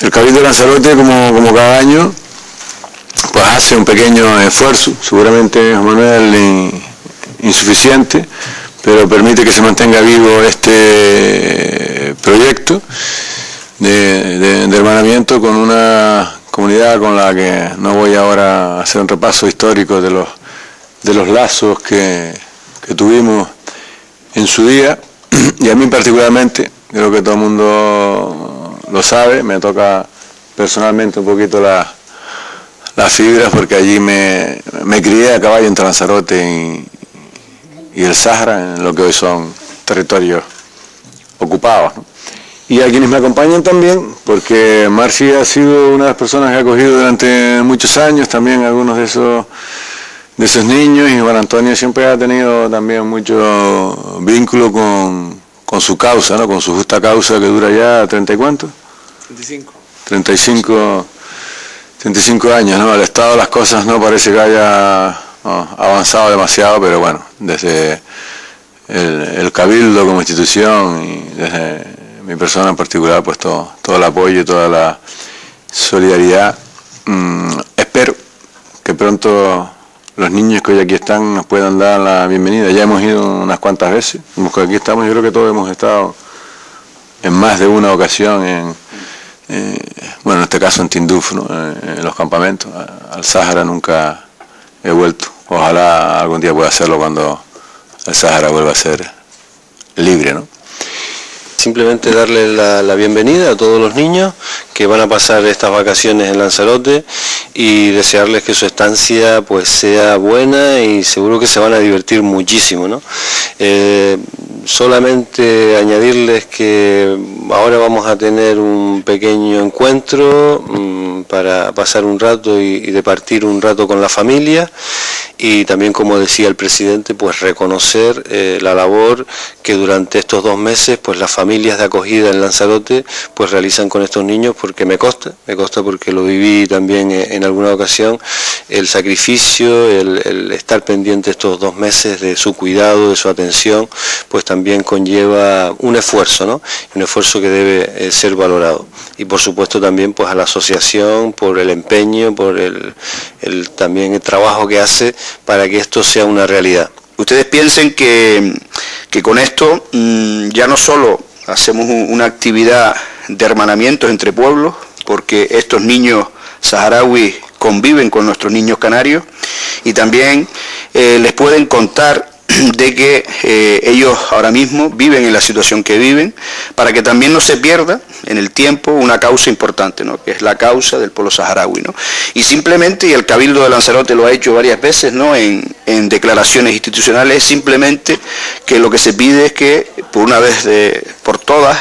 El Cabildo de Lanzarote, como, como cada año, pues hace un pequeño esfuerzo, seguramente, Manuel, insuficiente, pero permite que se mantenga vivo este proyecto de, hermanamiento con una comunidad con la que no voy ahora a hacer un repaso histórico de los, de los lazos que, que tuvimos en su día, y a mí particularmente, creo que todo el mundo lo sabe, me toca personalmente un poquito la, las fibras porque allí me, me crié a caballo entre Lanzarote y, el Sahara, en lo que hoy son territorios ocupados. Y a quienes me acompañan también, porque Marci ha sido una de las personas que ha acogido durante muchos años también algunos de esos, de esos niños y Juan Antonio siempre ha tenido también mucho vínculo con, con su causa, ¿no? con su justa causa que dura ya 30 y cuánto? 35. 35, 35 años, ¿no? El estado las cosas no parece que haya avanzado demasiado, pero bueno, desde el, Cabildo como institución y desde mi persona en particular, pues todo, el apoyo y toda la solidaridad. Mm, espero que pronto los niños que hoy aquí están nos puedan dar la bienvenida. Ya hemos ido unas cuantas veces, aquí estamos, yo creo que todos hemos estado en más de una ocasión en, eh, bueno, en este caso en Tinduf, en los campamentos. Al Sáhara nunca he vuelto. Ojalá algún día pueda hacerlo cuando el Sahara vuelva a ser libre, ¿no? Simplemente darle la, bienvenida a todos los niños que van a pasar estas vacaciones en Lanzarote y desearles que su estancia pues sea buena y seguro que se van a divertir muchísimo, ¿no? Eh, solamente añadirles que ahora vamos a tener un pequeño encuentro mm, para pasar un rato y, y departir un rato con la familia. Y también, como decía el presidente, pues reconocer eh, la labor que durante estos dos meses pues las familias de acogida en Lanzarote pues realizan con estos niños porque me consta, me consta porque lo viví también en alguna ocasión, el sacrificio, el, estar pendiente estos dos meses de su cuidado, de su atención, pues también conlleva un esfuerzo, ¿no? Un esfuerzo que debe eh, ser valorado. Y por supuesto también pues a la asociación por el empeño, por el, el también el trabajo que hace para que esto sea una realidad. Ustedes piensen que, con esto mm, ya no solo hacemos una actividad de hermanamiento entre pueblos, porque estos niños saharauis conviven con nuestros niños canarios y también eh, les pueden contar de que eh, ellos ahora mismo viven en la situación que viven, para que también no se pierda en el tiempo una causa importante, ¿no? que es la causa del pueblo saharaui. ¿no? Y simplemente, y el Cabildo de Lanzarote lo ha hecho varias veces ¿no? en, declaraciones institucionales, simplemente que lo que se pide es que por una vez de, por todas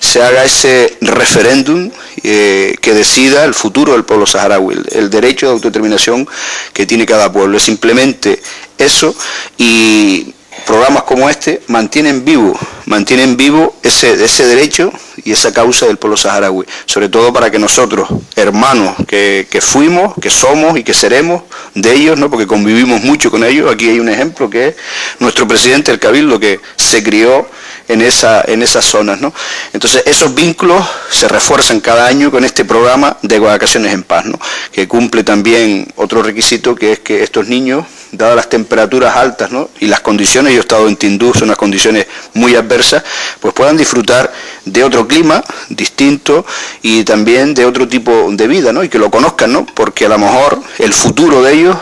se haga ese referéndum eh, que decida el futuro del pueblo saharaui, el, derecho de autodeterminación que tiene cada pueblo. Es simplemente eso y programas como este mantienen vivo, mantienen vivo ese, ese derecho y esa causa del pueblo saharaui, sobre todo para que nosotros, hermanos que, que, fuimos, que somos y que seremos de ellos, ¿no? porque convivimos mucho con ellos, aquí hay un ejemplo que es nuestro presidente del Cabildo que se crió en, esa, en esas zonas. ¿no? Entonces esos vínculos se refuerzan cada año con este programa de vacaciones en paz, ¿no? que cumple también otro requisito que es que estos niños dadas las temperaturas altas y las condiciones, yo he estado en Tindú, son unas condiciones muy adversas, pues puedan disfrutar de otro clima distinto y también de otro tipo de vida, ¿no? y que lo conozcan, ¿no? porque a lo mejor el futuro de ellos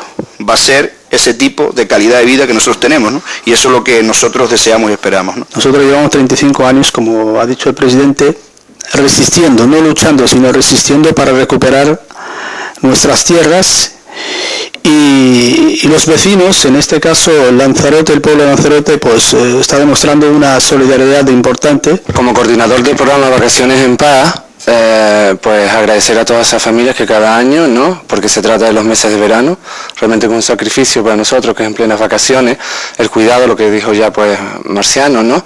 va a ser ese tipo de calidad de vida que nosotros tenemos, ¿no? y eso es lo que nosotros deseamos y esperamos. ¿no? Nosotros llevamos 35 años, como ha dicho el presidente, resistiendo, no luchando, sino resistiendo para recuperar nuestras tierras y, los vecinos, en este caso Lanzarote, el pueblo de Lanzarote, pues eh, está demostrando una solidaridad importante. Como coordinador del programa Vacaciones en Paz, eh, pues agradecer a todas esas familias que cada año, ¿no? porque se trata de los meses de verano, realmente con un sacrificio para nosotros que es en plenas vacaciones, el cuidado, lo que dijo ya pues Marciano, ¿no?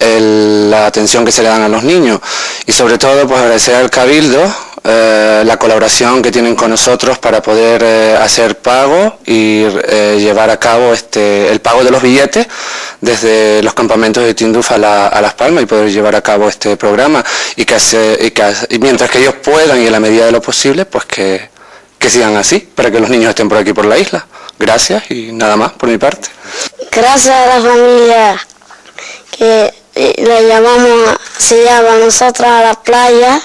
la atención que se le dan a los niños y sobre todo pues agradecer al Cabildo eh, la colaboración que tienen con nosotros para poder eh, hacer pago y llevar a cabo este, el pago de los billetes desde los campamentos de Tinduf a, Las Palmas y poder llevar a cabo este programa y que, y mientras que ellos puedan y en la medida de lo posible, pues que, que sigan así, para que los niños estén por aquí por la isla. Gracias y nada más por mi parte. Gracias a la familia que la llamamos, se llama nosotros a la playa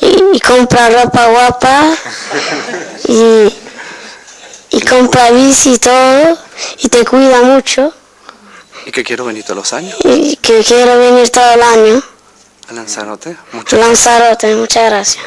y, compra ropa guapa y, y compra bici y todo y te cuida mucho. ¿Y que quiero venir todos los años? Y que quiero venir todo el año. A Lanzarote. Muchas Lanzarote, muchas gracias.